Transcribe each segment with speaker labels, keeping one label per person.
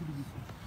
Speaker 1: Absolutely.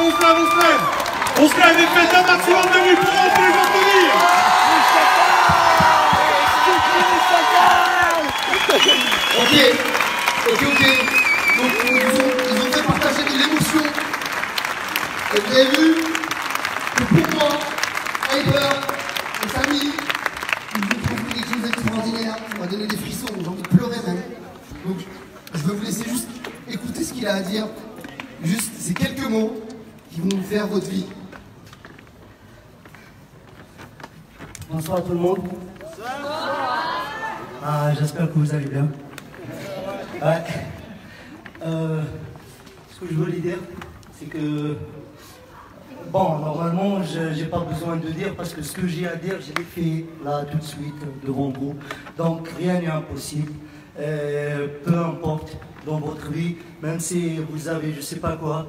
Speaker 1: On se lève, on se lève, on se lève. On et faites un maximum de bruit pour on les.
Speaker 2: Ok, ok, ok. Donc ils ont, ils ont fait partager de l'émotion. Et vous avez vu que pour moi, Hyper et Samy, ils ont trouvé quelque chose d'extraordinaire. Ça m'a donné des frissons, j'ai envie de pleurer même. Donc je vais vous laisser juste écouter ce qu'il a à dire. Juste ces quelques mots qui vont faire votre vie.
Speaker 3: Bonsoir tout le monde. Ah, j'espère que vous allez bien. Ouais. Euh, ce que je voulais dire, c'est que bon, normalement, je n'ai pas besoin de dire parce que ce que j'ai à dire, je l'ai fait là tout de suite devant vous. Donc rien n'est impossible. Euh, peu importe dans votre vie, même si vous avez, je sais pas quoi,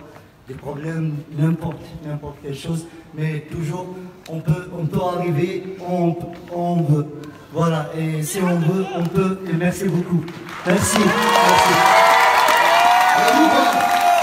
Speaker 3: des problèmes, n'importe, n'importe quelle chose, mais toujours, on peut, on peut arriver, on, on veut. Voilà, et si on veut, on peut, et merci beaucoup. Merci. merci.